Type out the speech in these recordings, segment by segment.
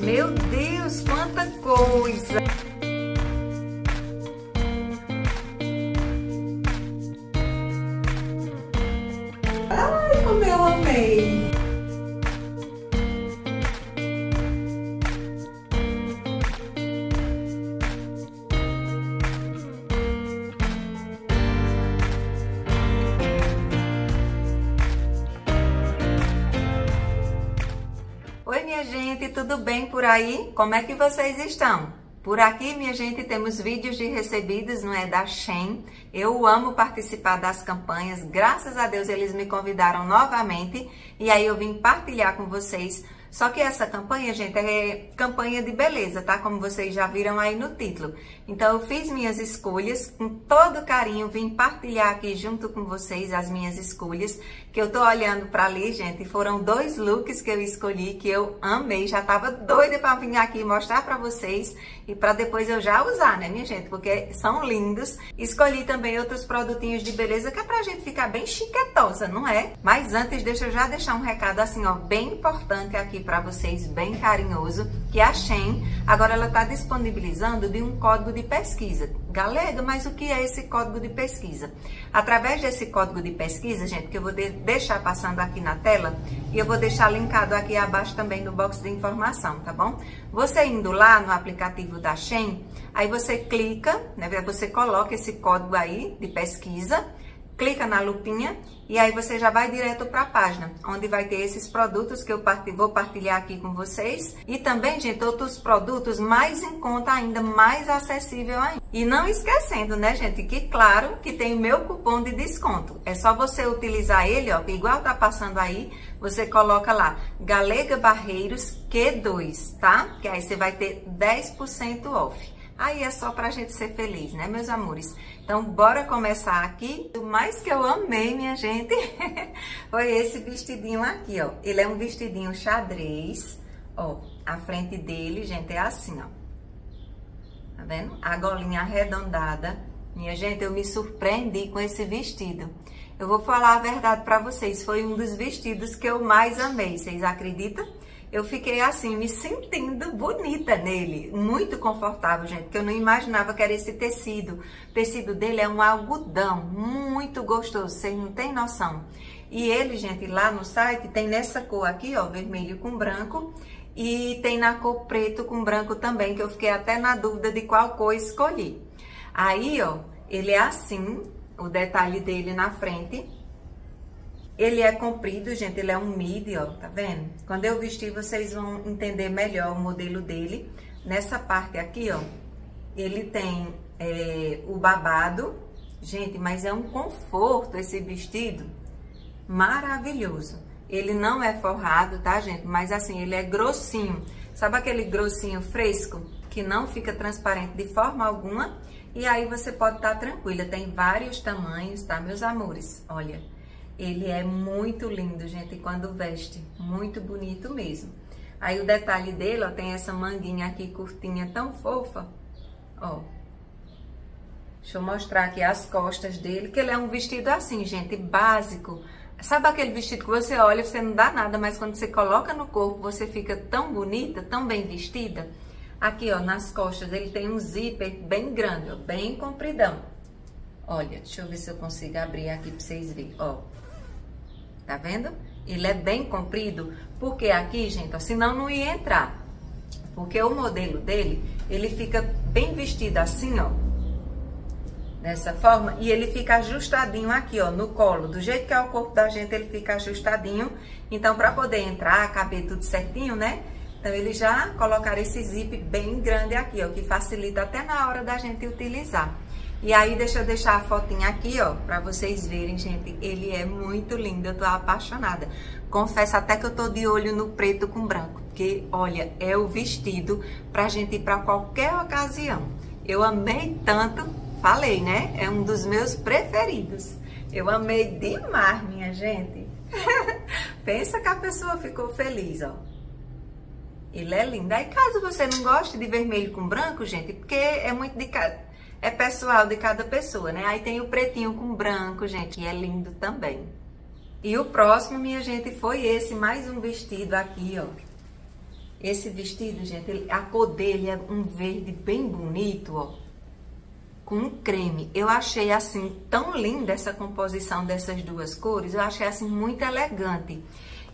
Meu Deus, quanta coisa! Por aí? Como é que vocês estão? Por aqui, minha gente, temos vídeos de recebidos, não é, da Shen. Eu amo participar das campanhas, graças a Deus eles me convidaram novamente e aí eu vim partilhar com vocês só que essa campanha, gente, é campanha de beleza, tá? Como vocês já viram aí no título. Então, eu fiz minhas escolhas com todo carinho, vim partilhar aqui junto com vocês as minhas escolhas, que eu tô olhando para ali, gente, foram dois looks que eu escolhi, que eu amei, já tava doida para vir aqui mostrar para vocês e para depois eu já usar, né, minha gente? Porque são lindos. Escolhi também outros produtinhos de beleza que é pra gente ficar bem chiquetosa, não é? Mas antes, deixa eu já deixar um recado assim, ó, bem importante aqui para vocês, bem carinhoso, que a Shen, agora ela está disponibilizando de um código de pesquisa. Galega, mas o que é esse código de pesquisa? Através desse código de pesquisa, gente, que eu vou de deixar passando aqui na tela, e eu vou deixar linkado aqui abaixo também no box de informação, tá bom? Você indo lá no aplicativo da Shen, aí você clica, né, você coloca esse código aí de pesquisa, clica na lupinha e aí você já vai direto para a página, onde vai ter esses produtos que eu vou partilhar aqui com vocês. E também, gente, outros produtos mais em conta ainda, mais acessível ainda. E não esquecendo, né, gente, que claro que tem o meu cupom de desconto. É só você utilizar ele, ó, igual tá passando aí, você coloca lá, Galega Barreiros Q2, tá? Que aí você vai ter 10% off. Aí é só pra gente ser feliz, né, meus amores? Então, bora começar aqui. O mais que eu amei, minha gente, foi esse vestidinho aqui, ó. Ele é um vestidinho xadrez, ó. A frente dele, gente, é assim, ó. Tá vendo? A golinha arredondada. Minha gente, eu me surpreendi com esse vestido. Eu vou falar a verdade pra vocês, foi um dos vestidos que eu mais amei. Vocês acreditam? eu fiquei assim, me sentindo bonita nele, muito confortável, gente, que eu não imaginava que era esse tecido. O tecido dele é um algodão, muito gostoso, vocês não têm noção. E ele, gente, lá no site tem nessa cor aqui, ó, vermelho com branco, e tem na cor preto com branco também, que eu fiquei até na dúvida de qual cor escolhi. Aí, ó, ele é assim, o detalhe dele na frente, ele é comprido, gente, ele é um midi, ó, tá vendo? Quando eu vestir, vocês vão entender melhor o modelo dele. Nessa parte aqui, ó, ele tem é, o babado. Gente, mas é um conforto esse vestido maravilhoso. Ele não é forrado, tá, gente? Mas assim, ele é grossinho. Sabe aquele grossinho fresco que não fica transparente de forma alguma? E aí você pode estar tá tranquila. Tem vários tamanhos, tá, meus amores? Olha, ele é muito lindo, gente, quando veste. Muito bonito mesmo. Aí o detalhe dele, ó, tem essa manguinha aqui curtinha, tão fofa. Ó. Deixa eu mostrar aqui as costas dele, que ele é um vestido assim, gente, básico. Sabe aquele vestido que você olha você não dá nada, mas quando você coloca no corpo, você fica tão bonita, tão bem vestida? Aqui, ó, nas costas, ele tem um zíper bem grande, ó, bem compridão. Olha, deixa eu ver se eu consigo abrir aqui pra vocês verem, ó. Tá vendo? Ele é bem comprido, porque aqui, gente, ó, senão não ia entrar. Porque o modelo dele, ele fica bem vestido assim, ó. Dessa forma, e ele fica ajustadinho aqui, ó, no colo. Do jeito que é o corpo da gente, ele fica ajustadinho. Então, para poder entrar, caber tudo certinho, né? Então, ele já colocaram esse zip bem grande aqui, ó, que facilita até na hora da gente utilizar. E aí, deixa eu deixar a fotinha aqui, ó, pra vocês verem, gente. Ele é muito lindo, eu tô apaixonada. Confesso até que eu tô de olho no preto com branco, porque, olha, é o vestido pra gente ir pra qualquer ocasião. Eu amei tanto, falei, né? É um dos meus preferidos. Eu amei demais, minha gente. Pensa que a pessoa ficou feliz, ó. Ele é lindo. Aí, caso você não goste de vermelho com branco, gente, porque é muito de cada é pessoal de cada pessoa, né? Aí tem o pretinho com branco, gente, que é lindo também. E o próximo, minha gente, foi esse, mais um vestido aqui, ó. Esse vestido, gente, ele, a cor dele é um verde bem bonito, ó. Com um creme. Eu achei, assim, tão linda essa composição dessas duas cores. Eu achei, assim, muito elegante.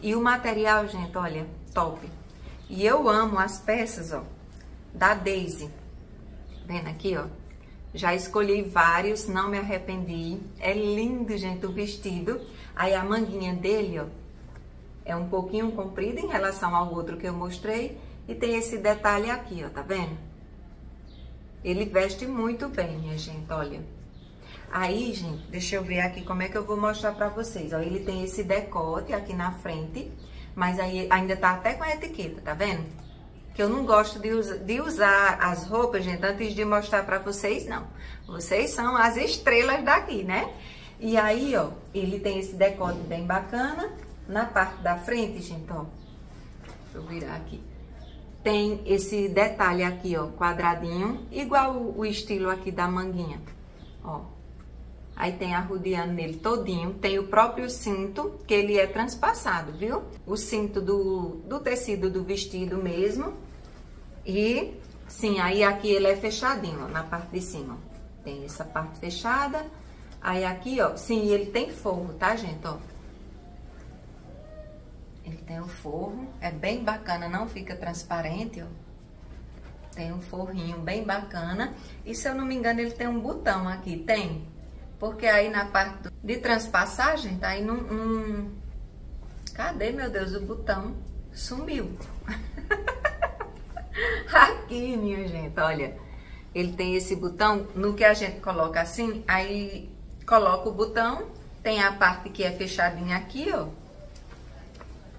E o material, gente, olha, top. E eu amo as peças, ó, da Daisy. Vendo aqui, ó. Já escolhi vários, não me arrependi. É lindo, gente, o vestido. Aí a manguinha dele, ó, é um pouquinho comprida em relação ao outro que eu mostrei. E tem esse detalhe aqui, ó, tá vendo? Ele veste muito bem, minha gente, olha. Aí, gente, deixa eu ver aqui como é que eu vou mostrar pra vocês. Ó, ele tem esse decote aqui na frente, mas aí ainda tá até com a etiqueta, tá vendo? Que eu não gosto de, usa, de usar as roupas, gente, antes de mostrar pra vocês, não. Vocês são as estrelas daqui, né? E aí, ó, ele tem esse decote bem bacana. Na parte da frente, gente, ó. Deixa eu virar aqui. Tem esse detalhe aqui, ó, quadradinho, igual o, o estilo aqui da manguinha, ó. Aí tem arrodeando nele todinho. Tem o próprio cinto, que ele é transpassado, viu? O cinto do, do tecido do vestido mesmo. E, sim, aí aqui ele é fechadinho, ó, na parte de cima. Tem essa parte fechada. Aí aqui, ó, sim, ele tem forro, tá, gente, ó. Ele tem o forro, é bem bacana, não fica transparente, ó. Tem um forrinho bem bacana. E se eu não me engano, ele tem um botão aqui, tem? Porque aí na parte de transpassagem, tá aí num... num... Cadê, meu Deus, o botão? Sumiu. aqui, minha gente, olha. Ele tem esse botão, no que a gente coloca assim, aí coloca o botão, tem a parte que é fechadinha aqui, ó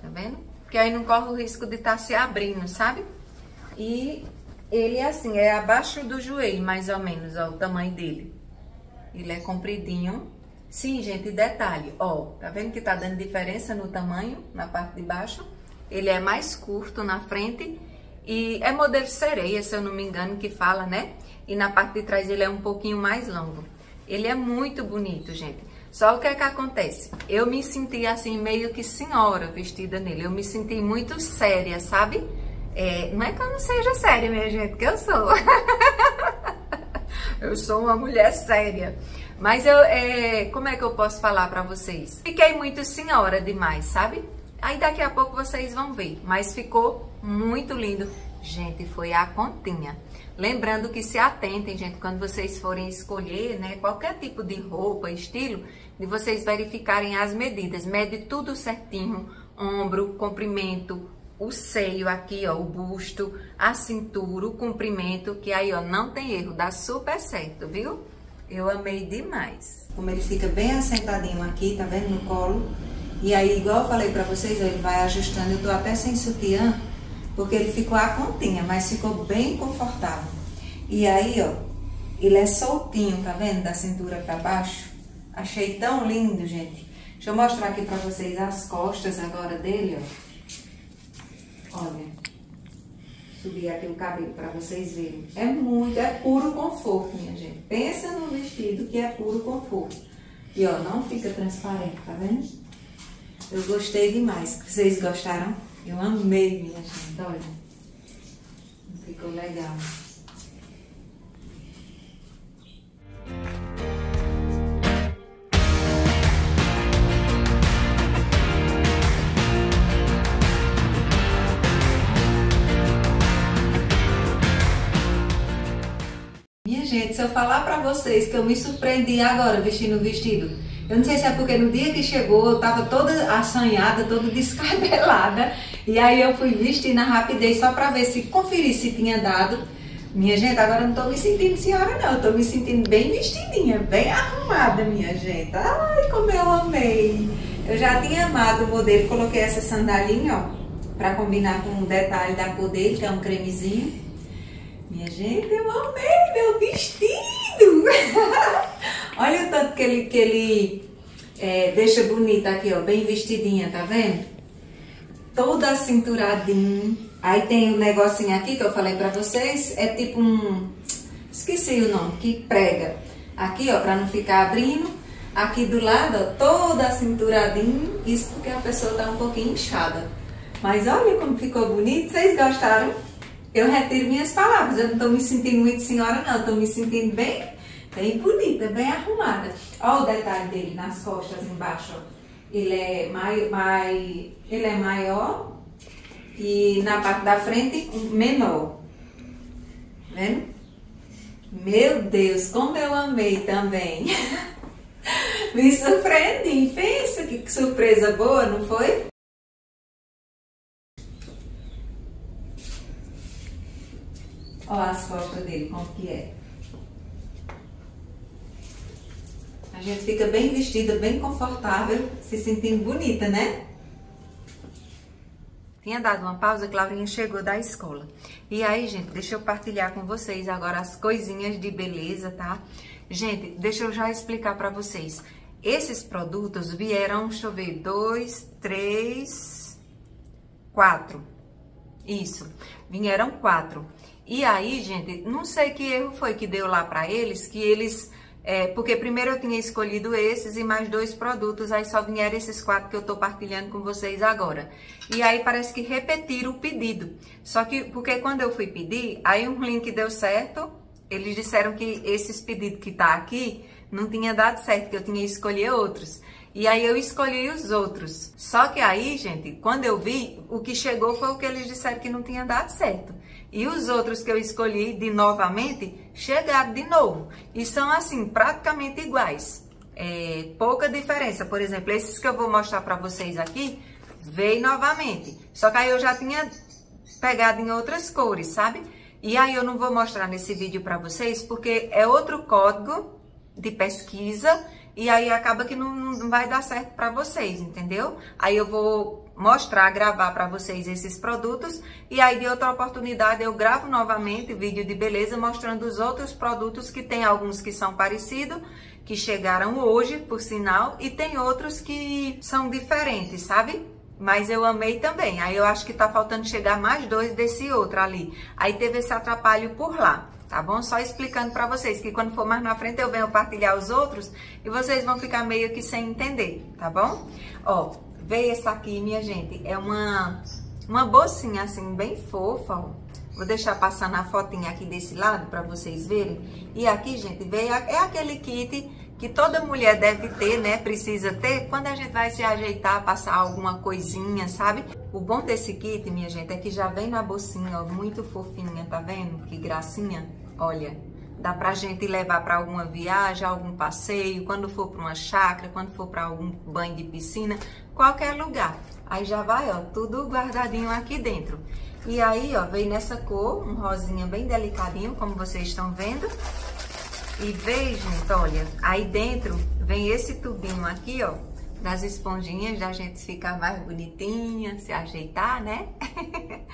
tá vendo? Porque aí não corre o risco de estar tá se abrindo, sabe? E ele é assim, é abaixo do joelho, mais ou menos, ó, o tamanho dele. Ele é compridinho. Sim, gente, detalhe, ó, tá vendo que tá dando diferença no tamanho, na parte de baixo? Ele é mais curto na frente e é modelo sereia, se eu não me engano, que fala, né? E na parte de trás ele é um pouquinho mais longo. Ele é muito bonito, gente. Só o que é que acontece? Eu me senti assim, meio que senhora vestida nele. Eu me senti muito séria, sabe? É, não é que eu não seja séria, minha gente, que eu sou. eu sou uma mulher séria. Mas eu, é, como é que eu posso falar pra vocês? Fiquei muito senhora demais, sabe? Aí daqui a pouco vocês vão ver. Mas ficou muito lindo. Gente, foi a continha. Lembrando que se atentem, gente, quando vocês forem escolher, né, qualquer tipo de roupa, estilo, de vocês verificarem as medidas. Mede tudo certinho, ombro, comprimento, o seio aqui, ó, o busto, a cintura, o comprimento, que aí, ó, não tem erro, dá super certo, viu? Eu amei demais. Como ele fica bem assentadinho aqui, tá vendo, no colo. E aí, igual eu falei pra vocês, ele vai ajustando. Eu tô até sem sutiã, porque ele ficou a continha, mas ficou bem confortável. E aí, ó, ele é soltinho, tá vendo? Da cintura pra baixo. Achei tão lindo, gente. Deixa eu mostrar aqui pra vocês as costas agora dele, ó. Olha. Subir aqui o cabelo pra vocês verem. É muito, é puro conforto, minha gente. Pensa no vestido que é puro conforto. E ó, não fica transparente, tá vendo? Eu gostei demais. Vocês gostaram? Eu amei, minha gente, olha. Ficou legal. Gente, se eu falar pra vocês que eu me surpreendi agora vestindo o vestido, eu não sei se é porque no dia que chegou eu tava toda assanhada, toda descabelada, e aí eu fui vestir na rapidez só pra ver se, conferir se tinha dado. Minha gente, agora eu não tô me sentindo senhora não, eu tô me sentindo bem vestidinha, bem arrumada, minha gente. Ai, como eu amei! Eu já tinha amado o modelo, coloquei essa sandalinha, ó, pra combinar com o detalhe da cor dele, que é um cremezinho. Minha gente, eu amei meu vestido! Olha o tanto que ele, que ele é, deixa bonita aqui, ó, bem vestidinha, tá vendo? Toda cinturadinha. Aí tem um negocinho aqui que eu falei pra vocês, é tipo um... Esqueci o nome, que prega. Aqui, ó, pra não ficar abrindo. Aqui do lado, ó, toda cinturadinha. Isso porque a pessoa tá um pouquinho inchada. Mas olha como ficou bonito, vocês gostaram? Eu retiro minhas palavras, eu não tô me sentindo muito senhora não, tô me sentindo bem, bem bonita, bem arrumada. Olha o detalhe dele nas costas embaixo. Ele é, mai, mai, ele é maior e na parte da frente menor. Vendo? Meu Deus, como eu amei também. Me surpreendi. Pensa que surpresa boa, não foi? Olha as costas dele, como que é. A gente fica bem vestida, bem confortável, se sentindo bonita, né? Tinha dado uma pausa, Claurinha chegou da escola. E aí, gente, deixa eu partilhar com vocês agora as coisinhas de beleza, tá? Gente, deixa eu já explicar para vocês. Esses produtos vieram, deixa eu ver, dois, três, quatro. Isso, vieram quatro. E aí, gente, não sei que erro foi que deu lá para eles, que eles é, porque primeiro eu tinha escolhido esses e mais dois produtos, aí só vieram esses quatro que eu tô partilhando com vocês agora. E aí parece que repetiram o pedido. Só que, porque quando eu fui pedir, aí um link deu certo, eles disseram que esses pedidos que tá aqui não tinha dado certo, que eu tinha escolhido outros. E aí eu escolhi os outros. Só que aí, gente, quando eu vi, o que chegou foi o que eles disseram que não tinha dado certo. E os outros que eu escolhi de novamente chegaram de novo. E são assim, praticamente iguais. É, pouca diferença. Por exemplo, esses que eu vou mostrar para vocês aqui, veio novamente. Só que aí eu já tinha pegado em outras cores, sabe? E aí eu não vou mostrar nesse vídeo para vocês, porque é outro código de pesquisa e aí acaba que não, não vai dar certo para vocês, entendeu? Aí eu vou mostrar, gravar para vocês esses produtos e aí de outra oportunidade eu gravo novamente vídeo de beleza mostrando os outros produtos que tem alguns que são parecidos, que chegaram hoje, por sinal, e tem outros que são diferentes, sabe? Mas eu amei também. Aí eu acho que tá faltando chegar mais dois desse outro ali. Aí teve esse atrapalho por lá tá bom? Só explicando para vocês que quando for mais na frente eu venho partilhar os outros e vocês vão ficar meio que sem entender, tá bom? Ó, Veio essa aqui, minha gente, é uma, uma bolsinha assim, bem fofa, ó. Vou deixar passando a fotinha aqui desse lado para vocês verem. E aqui, gente, veio, é aquele kit que toda mulher deve ter, né? Precisa ter quando a gente vai se ajeitar, passar alguma coisinha, sabe? O bom desse kit, minha gente, é que já vem na bolsinha, ó, muito fofinha, tá vendo? Que gracinha. Olha, dá pra gente levar para alguma viagem, algum passeio, quando for para uma chácara, quando for para algum banho de piscina, qualquer lugar. Aí já vai, ó, tudo guardadinho aqui dentro. E aí, ó, vem nessa cor, um rosinha bem delicadinho, como vocês estão vendo. E veja, gente, olha, aí dentro vem esse tubinho aqui, ó, das esponjinhas, da gente ficar mais bonitinha, se ajeitar, né?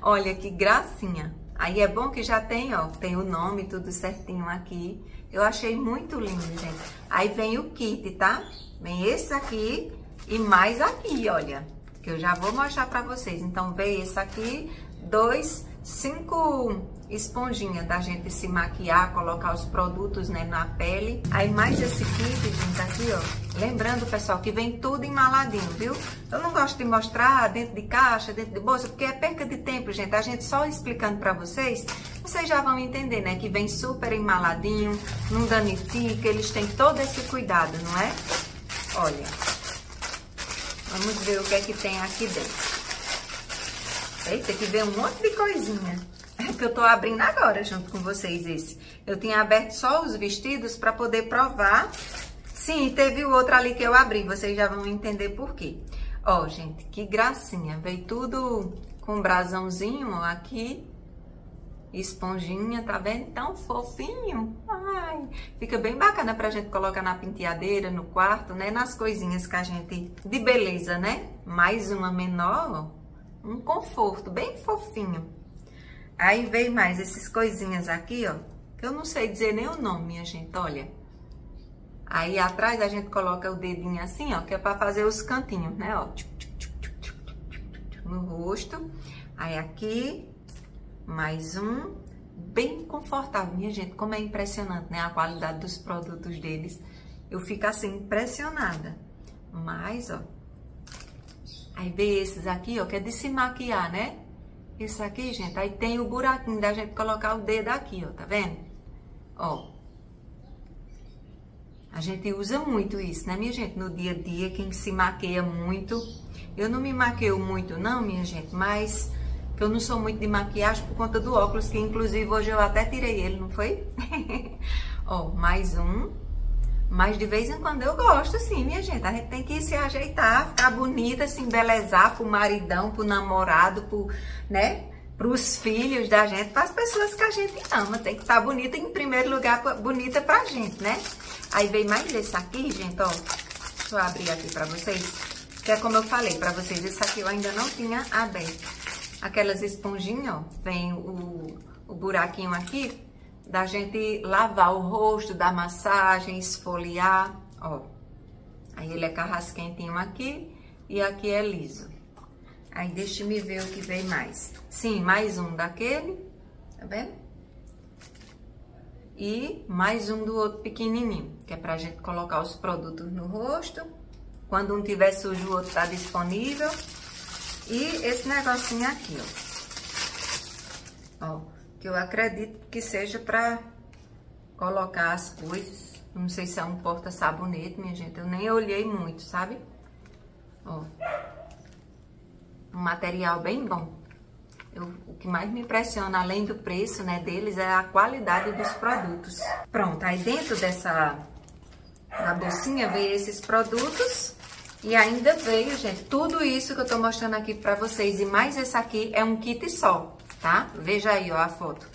olha que gracinha. Aí é bom que já tem, ó, tem o nome tudo certinho aqui. Eu achei muito lindo, gente. Aí vem o kit, tá? Vem esse aqui e mais aqui, olha. Que eu já vou mostrar pra vocês. Então, vem esse aqui, dois, cinco esponjinha da gente se maquiar, colocar os produtos né, na pele. Aí mais esse kit, gente, aqui, ó. Lembrando, pessoal, que vem tudo emmaladinho, viu? Eu não gosto de mostrar dentro de caixa, dentro de bolsa, porque é perca de tempo, gente. A gente só explicando pra vocês, vocês já vão entender, né? Que vem super emmaladinho, não danifica, eles têm todo esse cuidado, não é? Olha, vamos ver o que é que tem aqui dentro. Eita, que vem um monte de coisinha. É que eu tô abrindo agora junto com vocês esse. Eu tinha aberto só os vestidos para poder provar. Sim, teve o outro ali que eu abri, vocês já vão entender por quê. Ó, gente, que gracinha. Veio tudo com um brasãozinho, ó, aqui. Esponjinha, tá vendo? Tão fofinho. Ai, fica bem bacana pra gente colocar na penteadeira, no quarto, né? Nas coisinhas que a gente... De beleza, né? Mais uma menor. Um conforto, bem fofinho. Aí veio mais esses coisinhas aqui, ó, que eu não sei dizer nem o nome, minha gente, olha. Aí atrás a gente coloca o dedinho assim, ó, que é pra fazer os cantinhos, né, ó. No rosto. Aí aqui, mais um. Bem confortável, minha gente, como é impressionante, né, a qualidade dos produtos deles. Eu fico assim, impressionada. Mas, ó, Aí vem esses aqui, ó, que é de se maquiar, né? Esse aqui, gente, aí tem o buraquinho da gente colocar o dedo aqui, ó, tá vendo? Ó. A gente usa muito isso, né, minha gente? No dia a dia, quem se maqueia muito. Eu não me maqueio muito, não, minha gente, mas que eu não sou muito de maquiagem por conta do óculos, que inclusive hoje eu até tirei ele, não foi? Ó, mais um. Mas de vez em quando eu gosto, sim, minha gente. A gente tem que se ajeitar, ficar bonita, se embelezar pro maridão, pro namorado, pro, né? Pros filhos da gente, para as pessoas que a gente ama. Tem que estar tá bonita em primeiro lugar, bonita pra gente, né? Aí veio mais esse aqui, gente, ó. Deixa eu abrir aqui pra vocês. Que é como eu falei pra vocês, esse aqui eu ainda não tinha aberto. Aquelas esponjinhas, ó. Vem o, o buraquinho aqui da gente lavar o rosto, dar massagem, esfoliar, ó. Aí ele é carrasquentinho aqui e aqui é liso. Aí deixa me ver o que vem mais. Sim, mais um daquele, tá vendo? E mais um do outro pequenininho, que é pra gente colocar os produtos no rosto. Quando um tiver sujo, o outro tá disponível. E esse negocinho aqui, ó. Ó, que eu acredito que seja para colocar as coisas. Não sei se é um porta-sabonete, minha gente. Eu nem olhei muito, sabe? Ó. Um material bem bom. Eu, o que mais me impressiona, além do preço né, deles, é a qualidade dos produtos. Pronto, aí dentro dessa da bolsinha veio esses produtos e ainda veio, gente, tudo isso que eu tô mostrando aqui pra vocês e mais esse aqui é um kit só tá? Veja aí, ó, a foto.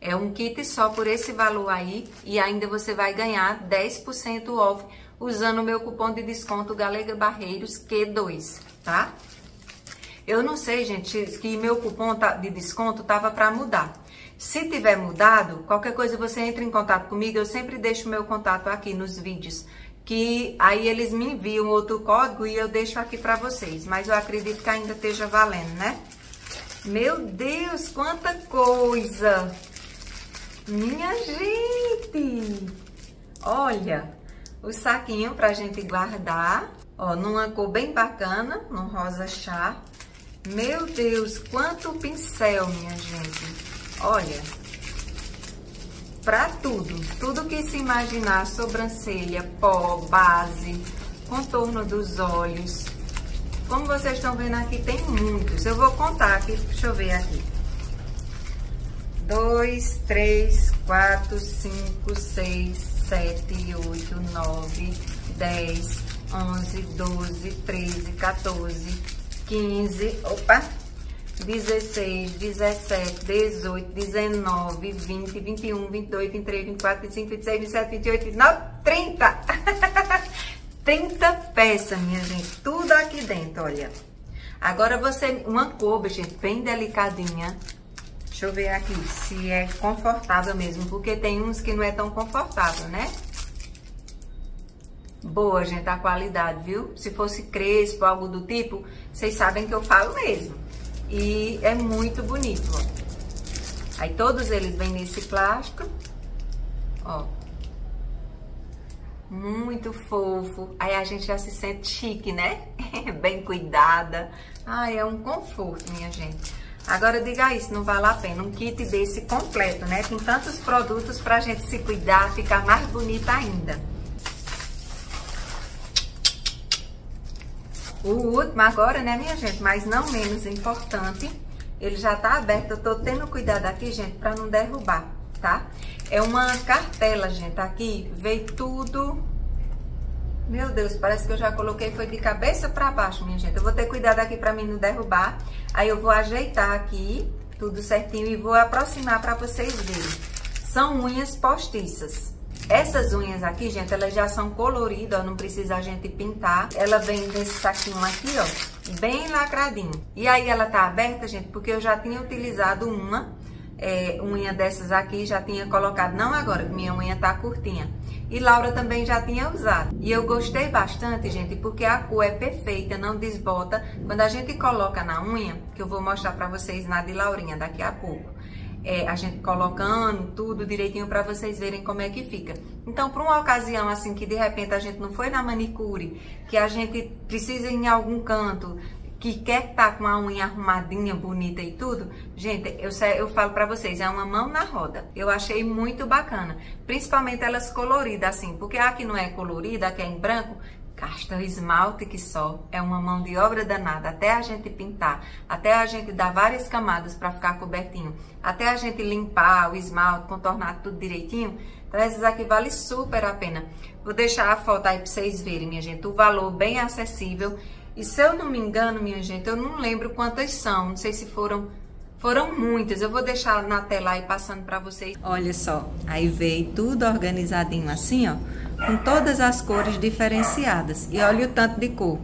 É um kit só por esse valor aí e ainda você vai ganhar 10% off usando o meu cupom de desconto Galega Barreiros Q2, tá? Eu não sei, gente, que meu cupom tá, de desconto tava para mudar. Se tiver mudado, qualquer coisa você entra em contato comigo, eu sempre deixo meu contato aqui nos vídeos, que aí eles me enviam outro código e eu deixo aqui para vocês, mas eu acredito que ainda esteja valendo, né? Meu Deus, quanta coisa! Minha gente! Olha, o saquinho pra gente guardar, ó, numa cor bem bacana, num rosa chá. Meu Deus, quanto pincel, minha gente! Olha, pra tudo, tudo que se imaginar, sobrancelha, pó, base, contorno dos olhos, como vocês estão vendo aqui, tem muitos. Eu vou contar aqui, deixa eu ver aqui. 2, 3, 4, 5, 6, 7, 8, 9, 10, 11, 12, 13, 14, 15, opa, 16, 17, 18, 19, 20, 21, 22, 23, 24, 25, 26, 27, 28, 29, 30! 30 peças, minha gente, tudo aqui dentro, olha. Agora você, uma couve, gente, bem delicadinha. Deixa eu ver aqui se é confortável mesmo, porque tem uns que não é tão confortável, né? Boa, gente, a qualidade, viu? Se fosse crespo, algo do tipo, vocês sabem que eu falo mesmo. E é muito bonito, ó. Aí todos eles vêm nesse plástico, ó muito fofo. Aí a gente já se sente chique, né? Bem cuidada. Ai, é um conforto, minha gente. Agora diga isso, não vale a pena. Um kit desse completo, né? Com tantos produtos pra gente se cuidar, ficar mais bonita ainda. O último agora, né, minha gente? Mas não menos importante, ele já tá aberto. Eu tô tendo cuidado aqui, gente, pra não derrubar, tá? É uma cartela, gente. Aqui veio tudo. Meu Deus, parece que eu já coloquei foi de cabeça para baixo, minha gente. Eu vou ter cuidado aqui para mim não derrubar. Aí eu vou ajeitar aqui tudo certinho e vou aproximar para vocês verem. São unhas postiças. Essas unhas aqui, gente, elas já são coloridas, ó, não precisa a gente pintar. Ela vem nesse saquinho aqui, ó, bem lacradinho. E aí ela tá aberta, gente, porque eu já tinha utilizado uma é, unha dessas aqui, já tinha colocado, não agora, minha unha tá curtinha. E Laura também já tinha usado. E eu gostei bastante, gente, porque a cor é perfeita, não desbota. Quando a gente coloca na unha, que eu vou mostrar pra vocês na de Laurinha daqui a pouco. É, a gente colocando tudo direitinho para vocês verem como é que fica. Então, para uma ocasião assim que de repente a gente não foi na manicure, que a gente precisa ir em algum canto, que quer estar tá com a unha arrumadinha, bonita e tudo, gente, eu, eu falo para vocês, é uma mão na roda. Eu achei muito bacana, principalmente elas coloridas assim, porque a que não é colorida, a que é em branco, Casta o esmalte que só é uma mão de obra danada, até a gente pintar, até a gente dar várias camadas para ficar cobertinho, até a gente limpar o esmalte, contornar tudo direitinho. Então, essas aqui vale super a pena. Vou deixar a foto aí para vocês verem, minha gente, o valor bem acessível. E se eu não me engano, minha gente, eu não lembro quantas são, não sei se foram foram muitas, eu vou deixar na tela aí passando para vocês. Olha só, aí veio tudo organizadinho assim, ó com todas as cores diferenciadas. E olha o tanto de cor.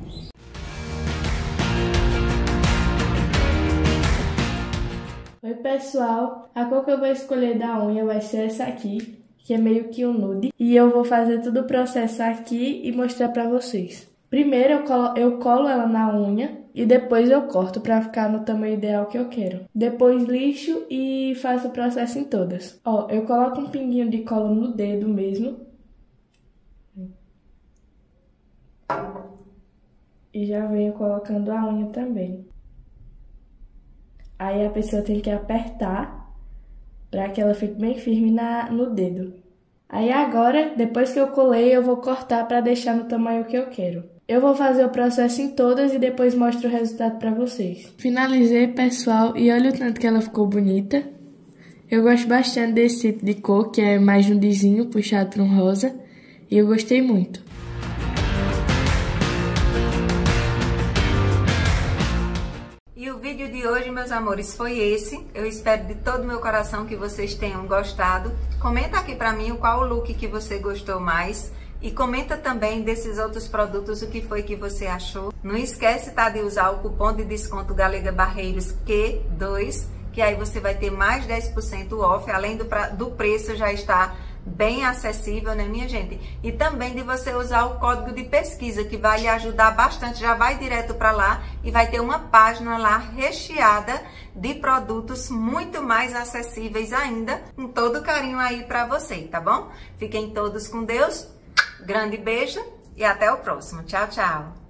Oi pessoal, a cor que eu vou escolher da unha vai ser essa aqui, que é meio que um nude. E eu vou fazer todo o processo aqui e mostrar pra vocês. Primeiro eu colo, eu colo ela na unha e depois eu corto para ficar no tamanho ideal que eu quero. Depois lixo e faço o processo em todas. Ó, eu coloco um pinguinho de cola no dedo mesmo e já venho colocando a unha também. Aí a pessoa tem que apertar para que ela fique bem firme na, no dedo. Aí agora, depois que eu colei, eu vou cortar para deixar no tamanho que eu quero. Eu vou fazer o processo em todas e depois mostro o resultado para vocês. Finalizei, pessoal, e olha o tanto que ela ficou bonita. Eu gosto bastante desse tipo de cor, que é mais nudezinho, puxado para um rosa, e eu gostei muito. vídeo de hoje, meus amores, foi esse. Eu espero de todo meu coração que vocês tenham gostado. Comenta aqui pra mim qual o look que você gostou mais. E comenta também desses outros produtos o que foi que você achou. Não esquece tá, de usar o cupom de desconto Galega Barreiros Q2, que aí você vai ter mais 10% off, além do, pra, do preço já está bem acessível, né, minha gente? E também de você usar o código de pesquisa, que vai lhe ajudar bastante. Já vai direto para lá e vai ter uma página lá recheada de produtos muito mais acessíveis ainda, com todo carinho aí para você, tá bom? Fiquem todos com Deus. Grande beijo e até o próximo. Tchau, tchau.